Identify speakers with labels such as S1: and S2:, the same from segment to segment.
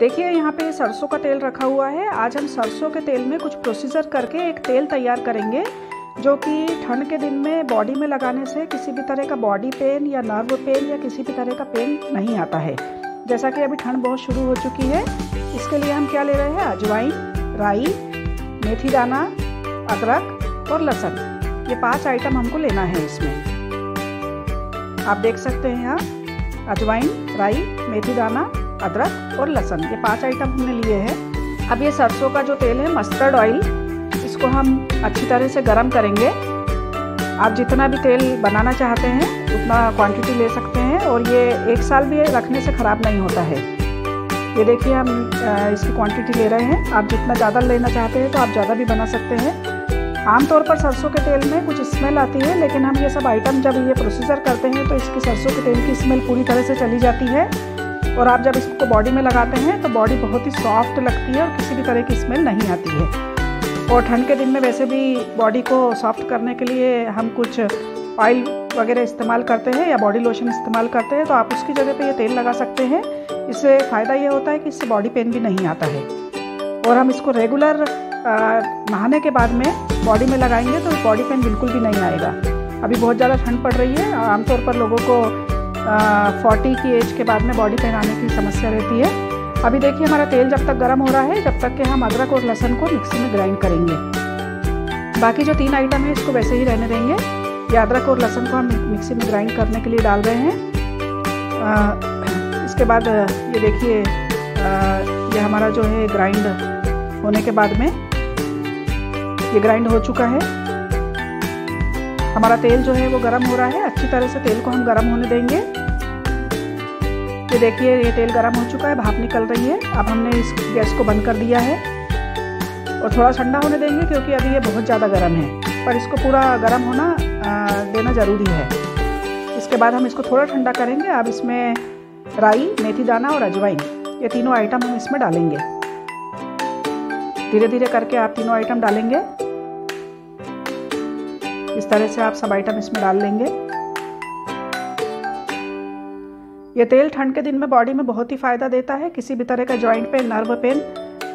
S1: देखिए, यहाँ पे सरसों का तेल रखा हुआ है। आज हम सरसों के तेल में कुछ प्रोसीजर करके एक तेल तैयार करेंगे, जो कि ठंड के दिन में बॉडी में लगाने से किसी भी तरह का बॉडी पेन या नर्व पेन या किसी भी तरह का पेन नहीं आता है। जैसा कि अभी ठंड बहुत शुरू हो चुकी है, इसके लिए हम क्या ले रहे हैं? अजवाइन, राई, मेथी दाना, अदरक और लहसुन। ये पाँच आइटम हमको लेना है इसमें। आप देख सकते हैं यहाँ, अजवाइन, राई, मेथी दाना अदरक और लहसुन, ये पाँच आइटम हमने लिए हैं। अब ये सरसों का जो तेल है मस्टर्ड ऑयल इसको हम अच्छी तरह से गर्म करेंगे। आप जितना भी तेल बनाना चाहते हैं, उतना क्वांटिटी ले सकते हैं और ये एक साल भी रखने से ख़राब नहीं होता है। ये देखिए हम इसकी क्वांटिटी ले रहे हैं। आप जितना ज़्यादा लेना चाहते हैं तो आप ज़्यादा भी बना सकते हैं। आमतौर पर सरसों के तेल में कुछ स्मेल आती है, लेकिन हम ये सब आइटम जब ये प्रोसीजर करते हैं तो इसकी सरसों के तेल की स्मेल पूरी तरह से चली जाती है। और आप जब इसको बॉडी में लगाते हैं तो बॉडी बहुत ही सॉफ्ट लगती है और किसी भी तरह की स्मेल नहीं आती है। और ठंड के दिन में वैसे भी बॉडी को सॉफ्ट करने के लिए हम कुछ ऑयल वगैरह इस्तेमाल करते हैं या बॉडी लोशन इस्तेमाल करते हैं तो आप उसकी जगह पे ये तेल लगा सकते हैं। इससे फ़ायदा ये होता है कि इससे बॉडी पेन भी नहीं आता है। और हम इसको रेगुलर नहाने के बाद में बॉडी में लगाएँगे तो बॉडी पेन बिल्कुल भी नहीं आएगा। अभी बहुत ज़्यादा ठंड पड़ रही है, आमतौर पर लोगों को फोर्टी की एज के बाद में बॉडी पेन आने की समस्या रहती है। अभी देखिए हमारा तेल जब तक गर्म हो रहा है जब तक कि हम अदरक और लहसुन को मिक्सी में ग्राइंड करेंगे। बाकी जो तीन आइटम है इसको वैसे ही रहने देंगे। ये अदरक और लहसुन को हम मिक्सी में ग्राइंड करने के लिए डाल रहे हैं। आ, इसके बाद ये देखिए ये हमारा जो है ग्राइंड होने के बाद में ये ग्राइंड हो चुका है। हमारा तेल जो है वो गर्म हो रहा है। अच्छी तरह से तेल को हम गर्म होने देंगे। ये देखिए, ये तेल गर्म हो चुका है, भाप निकल रही है। अब हमने इस गैस को बंद कर दिया है। और थोड़ा ठंडा होने देंगे क्योंकि अभी ये बहुत ज़्यादा गर्म है। पर इसको पूरा गर्म होना देना ज़रूरी है। इसके बाद हम इसको थोड़ा ठंडा करेंगे। अब इसमें राई, मेथी दाना और अजवाइन, ये तीनों आइटम हम इसमें डालेंगे। धीरे धीरे करके आप तीनों आइटम डालेंगे। इस तरह से आप सब आइटम इसमें डाल लेंगे। ये तेल ठंड के दिन में बॉडी में बहुत ही फ़ायदा देता है। किसी भी तरह का जॉइंट पेन नर्व पेन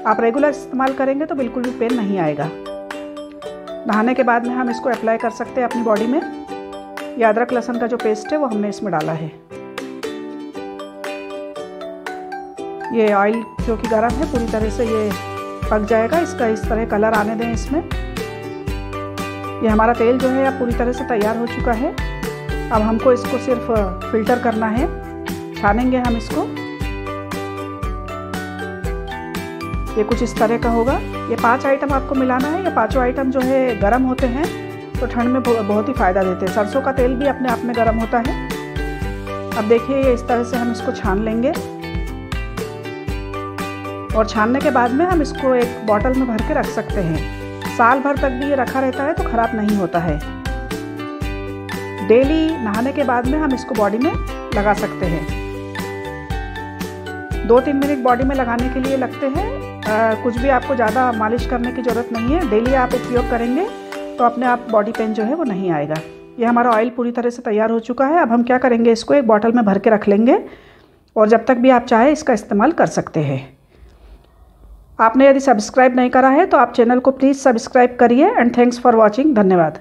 S1: आप रेगुलर इस्तेमाल करेंगे तो बिल्कुल भी पेन नहीं आएगा। नहाने के बाद में हम इसको अप्लाई कर सकते हैं अपनी बॉडी में। ये अदरक लहसुन का जो पेस्ट है, वो हमने इसमें डाला है। ये ऑयल क्योंकि गर्म है, पूरी तरह से ये पक जाएगा। इसका इस तरह कलर आने दें इसमें। ये हमारा तेल जो है अब पूरी तरह से तैयार हो चुका है। अब हमको इसको सिर्फ़ फ़िल्टर करना है। छानेंगे हम इसको। ये कुछ इस तरह का होगा। ये पाँच आइटम आपको मिलाना है। ये पाँचों आइटम जो है गर्म होते हैं तो ठंड में बहुत ही फ़ायदा देते हैं। सरसों का तेल भी अपने आप में गर्म होता है। अब देखिए, ये इस तरह से हम इसको छान लेंगे। और छानने के बाद में हम इसको एक बॉटल में भर के रख सकते हैं। साल भर तक भी ये रखा रहता है तो ख़राब नहीं होता है। डेली नहाने के बाद में हम इसको बॉडी में लगा सकते हैं। दो तीन मिनट बॉडी में लगाने के लिए लगते हैं। कुछ भी आपको ज़्यादा मालिश करने की ज़रूरत नहीं है। डेली आप उपयोग करेंगे तो अपने आप बॉडी पेन जो है वो नहीं आएगा। ये हमारा ऑयल पूरी तरह से तैयार हो चुका है। अब हम क्या करेंगे, इसको एक बॉटल में भर के रख लेंगे और जब तक भी आप चाहें इसका इस्तेमाल कर सकते हैं। आपने यदि सब्सक्राइब नहीं करा है तो आप चैनल को प्लीज़ सब्सक्राइब करिए एंड थैंक्स फॉर वॉचिंग, धन्यवाद।